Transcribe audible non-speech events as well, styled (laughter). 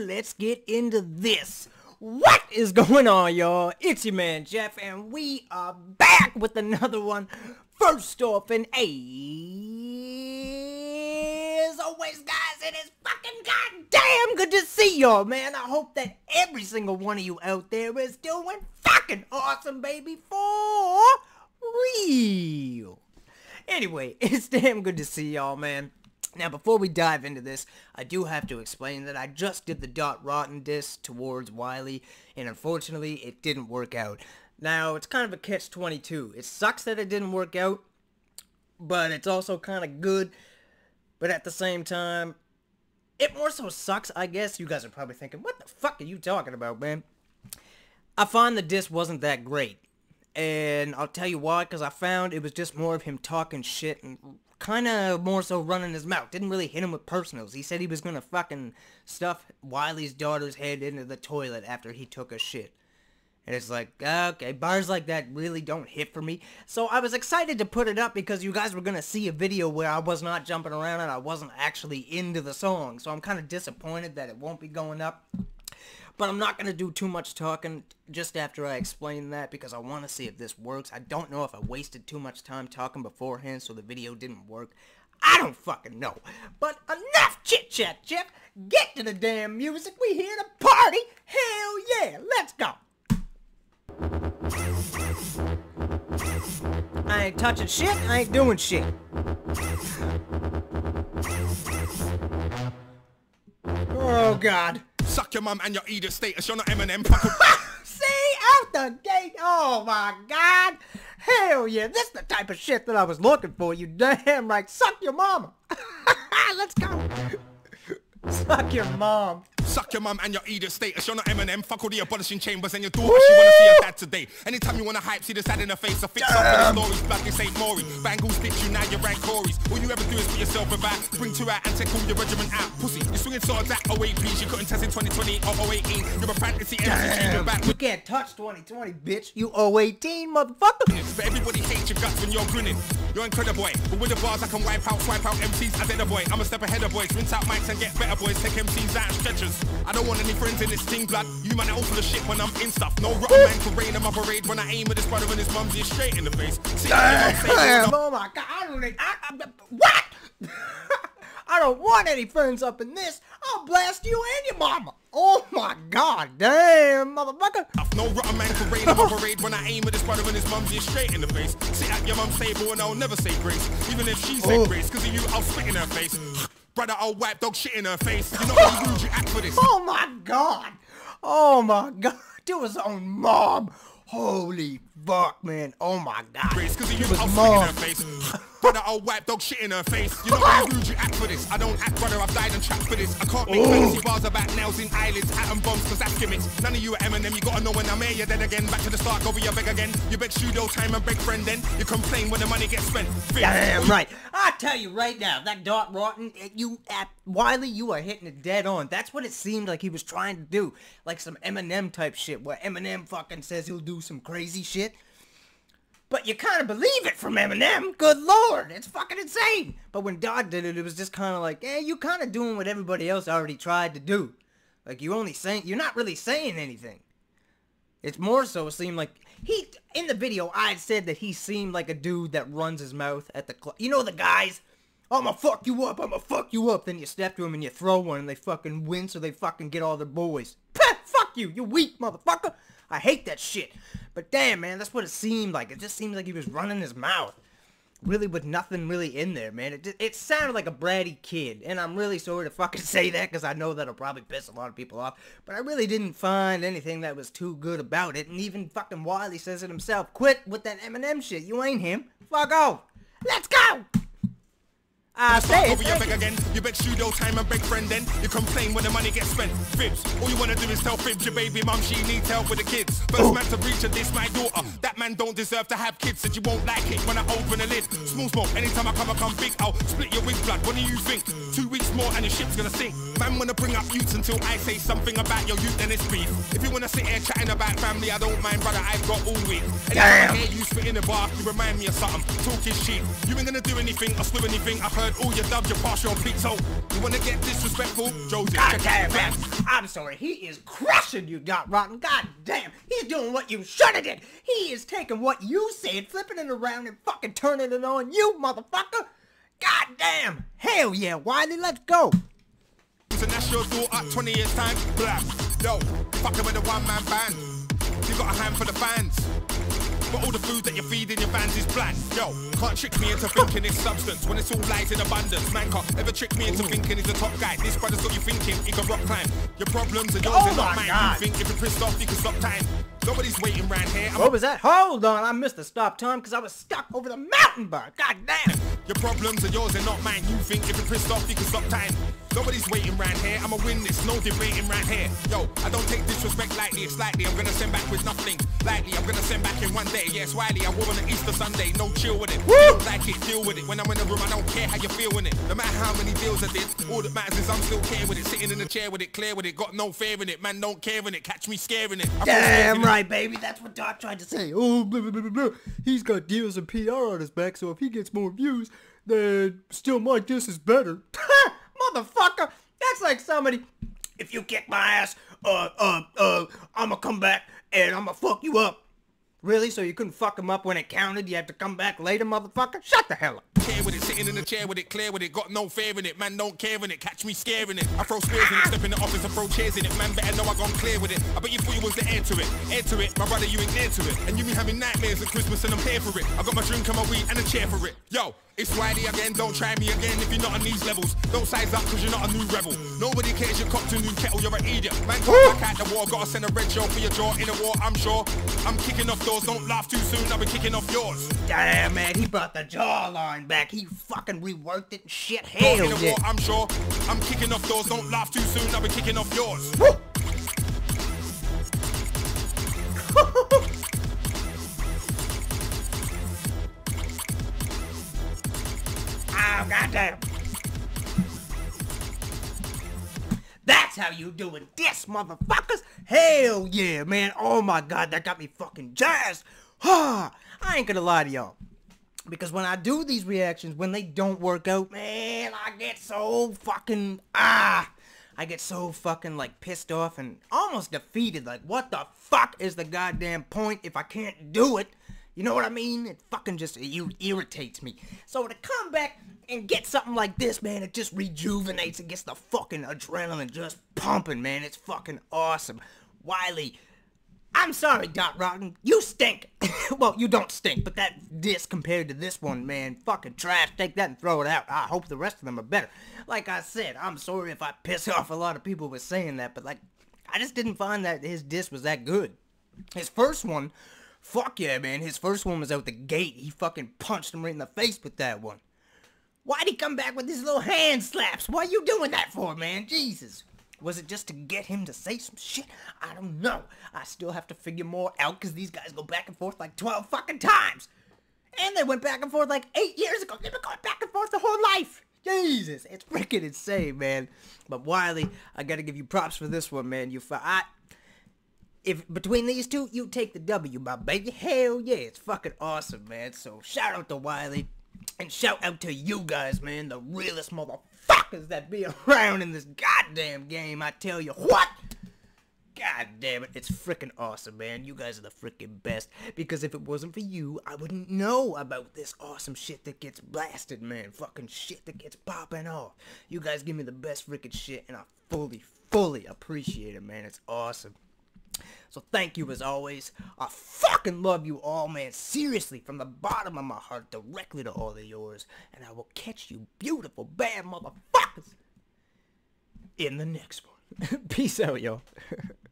let's get into this. What is going on, y'all? It's your man, Jeff, and we are back with another one. First off, and as always, guys, it is fucking goddamn good to see y'all, man. I hope that every single one of you out there is doing fucking awesome, baby, for real. Anyway, (laughs) it's damn good to see y'all, man. Now, before we dive into this, I do have to explain that I just did the Dot Rotten disc towards Wiley, and unfortunately, it didn't work out. Now, it's kind of a catch-22. It sucks that it didn't work out, but it's also kind of good. But at the same time, it more so sucks, I guess. You guys are probably thinking, what the fuck are you talking about, man? I find the disc wasn't that great. And I'll tell you why, because I found it was just more of him talking shit and kind of more so running his mouth. Didn't really hit him with personals. He said he was going to fucking stuff Wiley's daughter's head into the toilet after he took a shit. And it's like, okay, bars like that really don't hit for me. So I was excited to put it up because you guys were going to see a video where I was not jumping around and I wasn't actually into the song. So I'm kind of disappointed that it won't be going up. But I'm not going to do too much talking just after I explain that because I want to see if this works. I don't know if I wasted too much time talking beforehand so the video didn't work. I don't fucking know. But enough chit-chat, Jeff. Get to the damn music. We here to party. Hell yeah. Let's go. I ain't touching shit. I ain't doing shit. Oh, God. Suck your mum and your idiot status. You're not Eminem. (laughs) See, out the gate. Oh my God. Hell yeah. This is the type of shit that I was looking for. You damn right. Suck your mama. (laughs) Let's go. Suck your mom. Suck your mum and your idiot status. You're not Eminem. Fuck all the abolishing chambers and your daughter. She wanna see her dad today. Anytime you wanna hype, see the sad in her face. I fix up for the stories. Black this ain't Maury. Bangles stitch you, now you're rank Corey's. All you ever do is put yourself about. Bring two out and take all your regiment out. Pussy, you're swinging swords at 08, please. You couldn't test in 2020 or 018. You're a fantasy MC. Back. You can't touch 2020, bitch. You 018, motherfucker. But everybody hates your guts when you're grinning. You're incredible, boy. But with the bars, I can wipe out, swipe out MCs I as a oh, boy. I'm a step ahead of boys. Rinse out mics and get better, boys. Take MCs out stretchers. I don't want any friends in this team, blood. You man are all full of shit when I'm in stuff. No rotten man can rain on my parade when I aim at his brother and his mum's is straight in the face. See. Oh my god, I don't need, I, I, what? (laughs) I don't want any friends up in this. I'll blast you and your mama. Oh my god, damn, motherfucker. No rotten man on my parade when I aim at his brother and his mum's is straight in the face. Sit at your mum's table and I'll never say grace. Even if she say Oh. grace, cause of you, I'll spit in her face. (sighs) Brother, I'll wipe dog shit in her face. You know how rude you act for this. Oh my god. Oh my god. To his own mom. Holy fuck, man. Oh my god. Grace, cause of you, I'll spit in her face. (laughs) Brother, I'll wipe dog shit in her face. You know how rude you act for this. I don't act, brother, I've died and trapped for this. I can't make fancy bars about nails in eyelids, atom bombs, cause that's gimmicks. None of you are Eminem, you gotta know when I'm here, you're dead again. Back to the start, over your beg again. You beg studio time and beg friend then. You complain when the money gets spent. Fifth. Damn right. I tell you right now, that Dot Rotten, eh, you, at Wiley, you are hitting it dead on. That's what it seemed like he was trying to do. Like some Eminem type shit, where Eminem fucking says he'll do some crazy shit. But you kind of believe it from Eminem. Good lord, it's fucking insane. But when Dot did it, it was just kind of like, eh, you kind of doing what everybody else already tried to do. Like you only saying, you're not really saying anything. It's more so it seemed like he in the video I had said that he seemed like a dude that runs his mouth at the club. You know the guys. I'ma fuck you up. I'ma fuck you up. Then you step to him and you throw one and they fucking win so they fucking get all their boys. Fuck you. You weak motherfucker. I hate that shit. But damn man, that's what it seemed like. It just seemed like he was running his mouth. Really with nothing really in there, man. It it sounded like a bratty kid. And I'm really sorry to fucking (laughs) say that because I know that'll probably piss a lot of people off. But I really didn't find anything that was too good about it. And even fucking Wiley says it himself. Quit with that Eminem shit. You ain't him. Fuck off. Let's go. I Start say it. over your beg again. You beg studio time and beg friend then. You complain when the money gets spent. Fibs. All you wanna do is tell Fibs your baby mum she needs help with the kids. First man to reach her, this my daughter. That man don't deserve to have kids. Said you won't like it when I open the lid. Small smoke. Anytime I come, I come big. I'll split your wig blood. What do you think? Two weeks more and your ship's gonna sink. Man wanna bring up youths until I say something about your youth, then it's beef. If you wanna sit here chatting about family, I don't mind, brother, I've got all week. Anytime I hear you spit in the bar, you remind me of something. Talk is cheap. You ain't gonna do anything or swim anything. I heard all your dubs, your partial peak. So, you wanna get disrespectful? Joseph, God damn, man. I'm sorry. He is crushing you, Dot Rotten. God damn. He's doing what you should have did. He is taking what you said, flipping it around, and fucking turning it on you, motherfucker. God damn. Hell yeah, Wiley, let's go. Your daughter, 20 years time, blah. Yo, fucking with a one-man band. You got a hand for the fans. But all the food that you're feeding your fans is bland. Yo, can't trick me into thinking it's substance when it's all lies in abundance. Man can't ever trick me into thinking he's a top guy. This brother's got you thinking he can rock climb. Your problems are yours Oh and not mine. God. You think if you're pissed off, you can stop time. Nobody's waiting round here. I'm What was that? Hold on, I missed the stop time because I was stuck over the mountain bar. God damn. Your problems are yours and not mine. You think if you're pissed off, you can stop time. Nobody's waiting round here. I'ma win this, no debating round here. Yo, I don't take disrespect lightly, it's likely I'm gonna send back with nothing. Likely I'm gonna send back in one day. Yes, Wiley, I wore on an Easter Sunday. No chill with it. You don't like it, deal with it. When I'm in the room, I don't care how you feel in it. No matter how many deals I did, all that matters is I'm still care with it. Sitting in the chair with it, clear with it. Got no fear in it. Man, don't care in it. Catch me scaring it. I feel scared Damn in it. right, baby. That's what Dot tried to say. Oh, blah, blah, blah, blah. He's got deals and PR on his back, so if he gets more views, then still my diss is better. (laughs) Motherfucker! That's like somebody. If you kick my ass, uh, uh, uh, I'ma come back and I'ma fuck you up. Really? So you couldn't fuck him up when it counted? You had to come back later, motherfucker? Shut the hell up. care with it, sitting in the chair with it, clear with it, got no fear in it, man don't care in it, catch me scaring it. I throw spears in it, step in the office and throw chairs in it, man better know I gone clear with it. I bet you thought you was the heir to it, heir to it, my brother you ain't near to it. And you be having nightmares at Christmas and I'm here for it. I got my drink and my weed and a chair for it. Yo, it's Wiley again, don't try me again if you're not on these levels. Don't size up cause you're not a new rebel. Nobody cares You're copped a new kettle, you're an idiot. Man can't back out the war, gotta send a red shell for your jaw in a war, I'm sure. I'm kicking off doors, don't laugh too soon, I'll be kicking off yours. Damn, man, he brought the jawline back. He fucking reworked it and shit. Hell in a yeah. war, I'm sure. I'm kicking off doors, don't laugh too soon, I'll be kicking off yours. Woo! Goddamn. That's how you doing this, motherfuckers. Hell yeah, man. Oh my god, that got me fucking jazzed. (sighs) I ain't gonna lie to y'all. Because when I do these reactions, when they don't work out, man, I get so fucking ah. I get so fucking like pissed off and almost defeated. Like, what the fuck is the goddamn point if I can't do it? You know what I mean? It fucking just it irritates me. So to come back and get something like this, man, it just rejuvenates and gets the fucking adrenaline just pumping, man. It's fucking awesome. Wiley, I'm sorry, Dot Rotten. You stink. (laughs) well, you don't stink, but that disc compared to this one, man, fucking trash. Take that and throw it out. I hope the rest of them are better. Like I said, I'm sorry if I piss (laughs) off a lot of people with saying that, but like, I just didn't find that his disc was that good. His first one, fuck yeah, man. His first one was out the gate. He fucking punched him right in the face with that one. Why'd he come back with these little hand slaps? Why you doing that for, man? Jesus. Was it just to get him to say some shit? I don't know. I still have to figure more out because these guys go back and forth like 12 fucking times. And they went back and forth like eight years ago. They've been going back and forth the whole life. Jesus, it's freaking insane, man. But Wiley, I gotta give you props for this one, man. You, I, if between these two, you take the W, my baby. Hell yeah, it's fucking awesome, man. So shout out to Wiley. And shout out to you guys, man. The realest motherfuckers that be (laughs) around in this goddamn game. I tell you what. God damn it, it's freaking awesome, man. You guys are the freaking best. Because if it wasn't for you, I wouldn't know about this awesome shit that gets blasted, man. Fucking shit that gets popping off. You guys give me the best freaking shit, and I fully, fully appreciate it, man. It's awesome. So thank you as always. I fucking love you all, man. Seriously, from the bottom of my heart, directly to all of yours. And I will catch you beautiful, bad motherfuckers in the next one. (laughs) Peace out, y'all. (laughs)